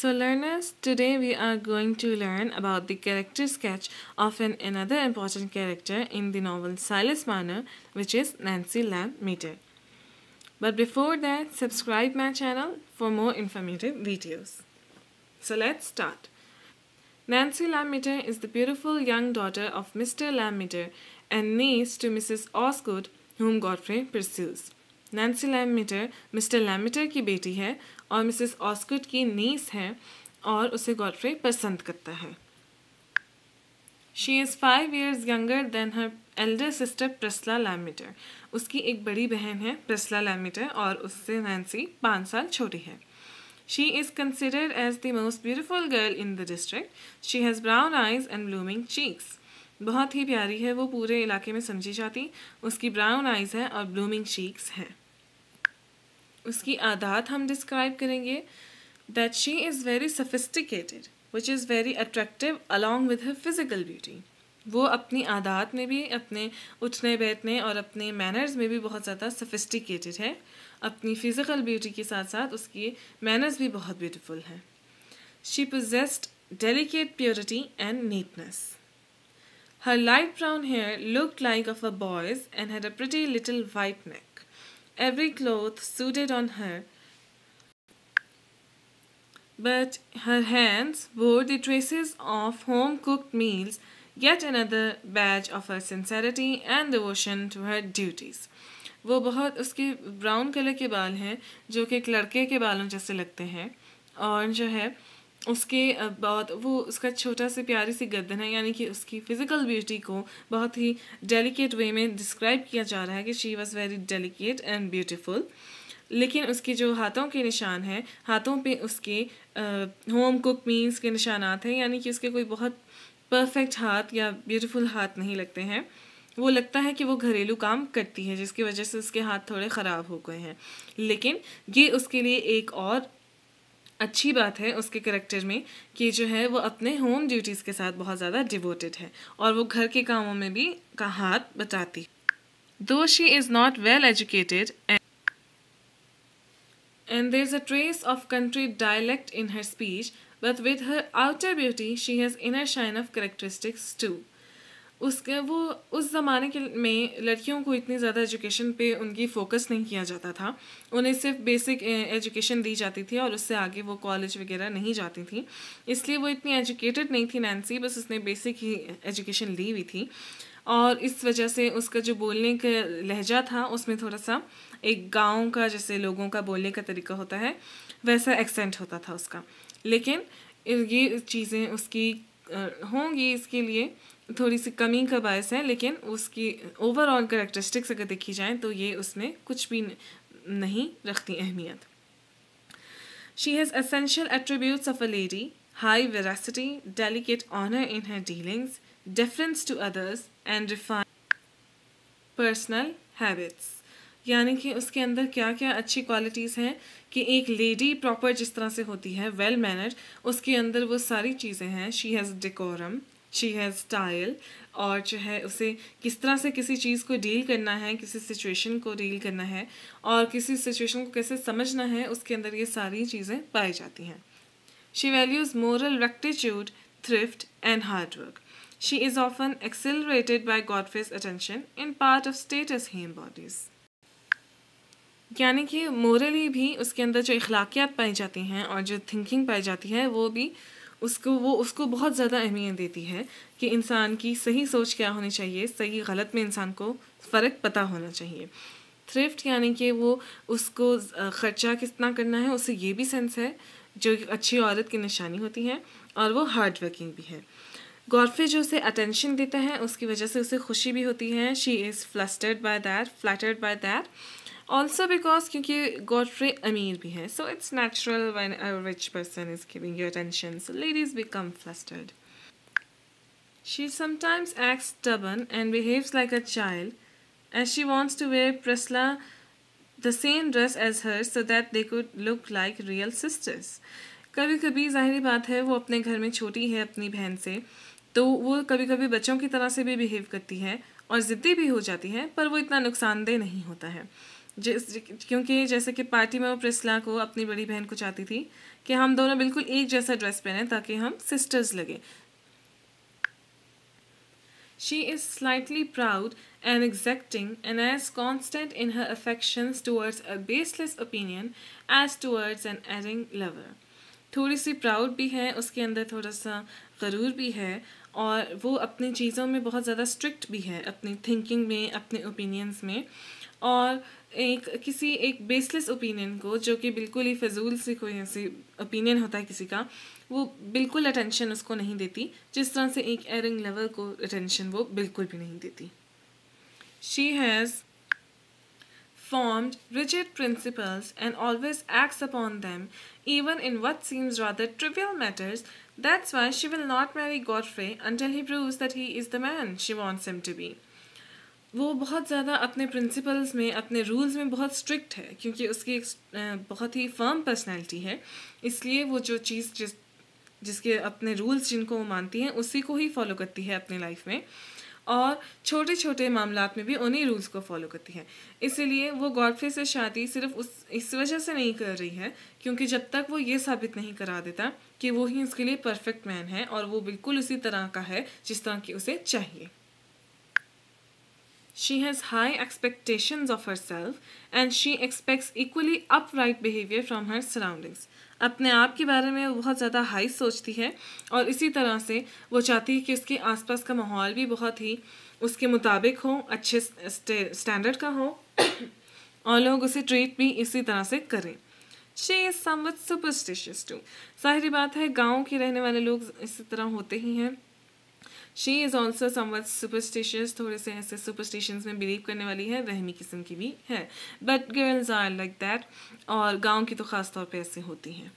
So learners, today we are going to learn about the character sketch of an another important character in the novel Silas Marner, which is Nancy Lamb Meter. But before that, subscribe my channel for more informative videos. So let's start. Nancy Lammeter is the beautiful young daughter of Mr. Lammeter and niece to Mrs. Osgood, whom Godfrey pursues. Nancy Lammeter mister Lammeter की बेटी है और Mrs ऑस्कुट की नीस है और उसे Godfrey पसंद करता है। She is five years younger then her elder sister Priscilla Lammeter उसकी एक बड़ी बहन है प्रसला लैमिटर और उससे नैन्सी पाँच साल छोटी है। She is considered as the most beautiful girl in the district she has brown eyes and blooming cheeks बहुत ही प्यारी है, वो पूरे इलाके में समझी जाती। उसकी ब्राउन आइज़ है और ब्लूमिंग चीक्स हैं। उसकी आदात हम डिस्क्राइब करेंगे that she is very sophisticated which is very attractive along with her physical beauty वो अपनी आदात में भी, अपने उठने, बैठने और अपने मैनर्स में भी बहुत ज़्यादा सफिस्टिकेटेड है। अपनी फ़िज़िकल ब्यूटी के साथ साथ उसकी मैनर्स भी बहुत ब्यूटीफुल हैं। She possessed delicate purity and neatness Her light brown hair looked like of a boy's and had a pretty little white neck. Every cloth suited on her, but her hands bore the traces of home cooked meals, yet another badge of her sincerity and devotion to her duties. वो बहुत उसके brown colour के बाल हैं जो कि एक लड़के के बालों जैसे लगते हैं और जो है उसके बहुत, वो उसका छोटा सी प्यारी सी गर्दन है, यानी कि उसकी फ़िज़िकल ब्यूटी को बहुत ही डेलिकेट वे में डिस्क्राइब किया जा रहा है कि she was very delicate and beautiful लेकिन उसके जो हाथों के निशान हैं, हाथों पे उसके होम कुक मीन्स के निशानात हैं, यानी कि उसके कोई बहुत परफेक्ट हाथ या ब्यूटीफुल हाथ नहीं लगते हैं। वो लगता है कि वो घरेलू काम करती है, जिसकी वजह से उसके हाथ थोड़े ख़राब हो गए हैं। लेकिन ये उसके लिए एक और अच्छी बात है उसके करेक्टर में कि जो है वो अपने होम ड्यूटीज़ के साथ बहुत ज़्यादा डिवोटेड है और वो घर के कामों में भी का हाथ बताती दो she is not well educated and there is a trace of country dialect in her speech but with her outer beauty she has inner shine of characteristics to उसके, वो उस ज़माने के में लड़कियों को इतनी ज़्यादा एजुकेशन पे उनकी फ़ोकस नहीं किया जाता था। उन्हें सिर्फ़ बेसिक एजुकेशन दी जाती थी और उससे आगे वो कॉलेज वगैरह नहीं जाती थी। इसलिए वो इतनी एजुकेटेड नहीं थी नैन्सी बस उसने बेसिक ही एजुकेशन ली हुई थी। और इस वजह से उसका जो बोलने का लहजा था, उसमें थोड़ा सा एक गाँव का जैसे लोगों का बोलने का तरीका होता है, वैसा एक्सेंट होता था उसका। लेकिन ये चीज़ें उसकी होंगी इसके लिए। थोड़ी सी कमी का बायस है, लेकिन उसकी ओवरऑल करेक्टरिस्टिक्स अगर देखी जाए तो ये उसमें कुछ भी नहीं रखती अहमियत। She has essential attributes of a lady high veracity delicate honour in her dealings difference to others and refine personal habits यानी कि उसके अंदर क्या क्या अच्छी क्वालिटीज़ हैं कि एक लेडी प्रॉपर जिस तरह से होती है वेल well मैनर्ड उसके अंदर वो सारी चीज़ें हैं। She has decorum she has style और जो है उसे किस तरह से किसी चीज़ को डील करना है, किसी सिचुएशन को डील करना है और किसी सिचुएशन को कैसे समझना है, उसके अंदर ये सारी चीज़ें पाई जाती हैं। She values moral rectitude thrift and hard work she is often accelerated by Godfrey's attention in part of status he bodies यानी कि मोरली भी उसके अंदर जो अखलाकियात पाई जाती हैं और जो थिंकिंग पाई जाती है, वो भी उसको, वो उसको बहुत ज़्यादा अहमियत देती है कि इंसान की सही सोच क्या होनी चाहिए, सही गलत में इंसान को फ़र्क पता होना चाहिए। थ्रिफ्ट यानी कि वो उसको ख़र्चा कितना करना है उसे ये भी सेंस है, जो एक अच्छी औरत की निशानी होती है, और वो हार्ड वर्किंग भी है। गॉडफे जो उसे अटेंशन देता है, उसकी वजह से उसे खुशी भी होती है। She is flustered by that flattered by that also because क्योंकि Godfrey अमीर भी है so it's natural when a rich person is giving you attention so ladies become flustered she sometimes acts stubborn and behaves like a child as she wants to wear Priscilla the same dress as her so that they could look like real sisters कभी कभी ज़ाहिर बात है वो अपने घर में छोटी है अपनी बहन से तो वो कभी कभी बच्चों की तरह से भी बिहेव करती है और ज़िद्दी भी हो जाती है पर वो इतना नुकसानदेह नहीं होता है जिस क्योंकि जैसे कि पार्टी में वो प्रिस्ला को अपनी बड़ी बहन को चाहती थी कि हम दोनों बिल्कुल एक जैसा ड्रेस पहने ताकि हम सिस्टर्स लगे She is slightly proud and exacting and as constant in her affections towards a baseless opinion as towards an erring lover. थोड़ी सी प्राउड भी है, उसके अंदर थोड़ा सा गरूर भी है और वो अपनी चीज़ों में बहुत ज़्यादा स्ट्रिक्ट भी है, अपनी थिंकिंग में, अपने ओपिनियंस में और एक, किसी एक बेसलेस ओपिनियन को, जो कि बिल्कुल ही फजूल से कोई ऐसी ओपिनियन होता है किसी का, वो बिल्कुल अटेंशन उसको नहीं देती। जिस तरह से एक एरिंग लवर को अटेंशन वो बिल्कुल भी नहीं देती। She has formed rigid principles and always acts upon them even in what seems rather trivial matters that's why she will not marry Godfrey until he prove that he is the man she wants him to be वो बहुत ज़्यादा अपने principles में, अपने rules में बहुत strict है, क्योंकि उसकी एक बहुत ही फर्म पर्सनैलिटी है। इसलिए वो जो चीज़ जिस, जिसके अपने रूल्स जिनको वो मानती हैं, उसी को ही फॉलो करती है अपने लाइफ में। और छोटे छोटे मामला में भी उन्हीं रूल्स को फॉलो करती है। इसीलिए वो गॉडफ्रे से शादी सिर्फ़ उस, इस वजह से नहीं कर रही है, क्योंकि जब तक वो ये साबित नहीं करा देता कि वो ही उसके लिए परफेक्ट मैन है और वो बिल्कुल उसी तरह का है जिस तरह की उसे चाहिए। She has high expectations of herself and she expects equally upright behavior from her surroundings. अपने आप के बारे में वो बहुत ज़्यादा हाई सोचती है और इसी तरह से वो चाहती है कि उसके आसपास का माहौल भी बहुत ही उसके मुताबिक हो, अच्छे स्टैंडर्ड का हो और लोग उसे ट्रीट भी इसी तरह से करें। She is somewhat superstitious too ज़ाहिर बात है, गाँव के रहने वाले लोग इसी तरह होते ही हैं। She is also somewhat superstitious थोड़े से ऐसे सुपरस्टिशंस में बिलीव करने वाली है, रहमी किस्म की भी है. But girls are like that और गाँव की तो ख़ास तौर पर ऐसे होती हैं.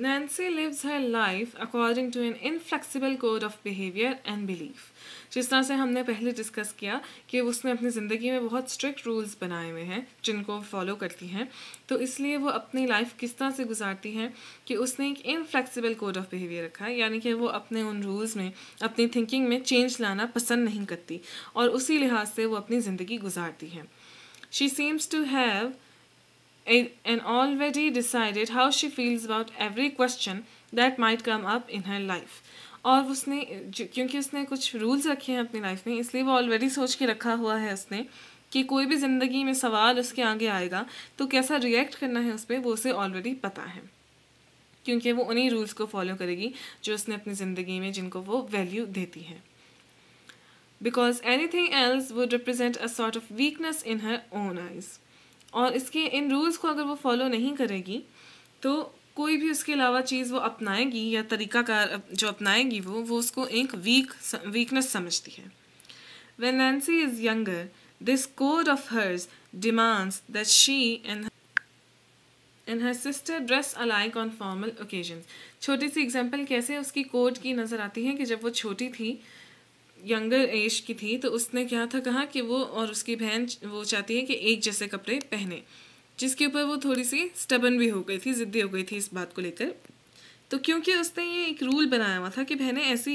Nancy lives her life according to an inflexible code of behavior and belief. जिस तरह से हमने पहले डिस्कस किया कि उसने अपनी ज़िंदगी में बहुत स्ट्रिक्ट रूल्स बनाए हुए हैं, जिनको वो फॉलो करती हैं तो इसलिए वो अपनी लाइफ किस तरह से गुजारती हैं कि उसने एक इनफ्लेक्सिबल कोड ऑफ़ बिहेवियर रखा है, यानी कि वो अपने उन रूल्स में, अपनी थिंकिंग में चेंज लाना पसंद नहीं करती और उसी लिहाज से वो अपनी ज़िंदगी गुजारती हैं she seems to have and already decided how she feels about every question that might come up in her life. और उसने क्योंकि उसने कुछ रूल्स रखे हैं अपनी लाइफ में, इसलिए वो ऑलरेडी सोच के रखा हुआ है उसने कि कोई भी ज़िंदगी में सवाल उसके आगे आएगा तो कैसा रिएक्ट करना है उस पर वो उसे ऑलरेडी पता है। क्योंकि वो उन्हीं रूल्स को फॉलो करेगी जो उसने अपनी ज़िंदगी में जिनको वो वैल्यू देती है। बिकॉज़ एनी thing else would represent a sort of weakness in her own eyes और इसके, इन रूल्स को अगर वो फॉलो नहीं करेगी तो कोई भी उसके अलावा चीज़ वो अपनाएगी या तरीका का जो अपनाएगी वो वो उसको एक वीक वीकनेस समझती है। When Nancy is younger this code of hers demands that she and and her sister dress alike on formal occasion छोटी सी एग्ज़ाम्पल कैसे उसकी कोड की नज़र आती है कि जब वो छोटी थी यंगर एज की थी तो उसने क्या था कहा कि वो और उसकी बहन, वो चाहती है कि एक जैसे कपड़े पहने। जिसके ऊपर वो थोड़ी सी स्टबन भी हो गई थी, ज़िद्दी हो गई थी इस बात को लेकर। तो क्योंकि उसने ये एक रूल बनाया हुआ था कि बहनें ऐसी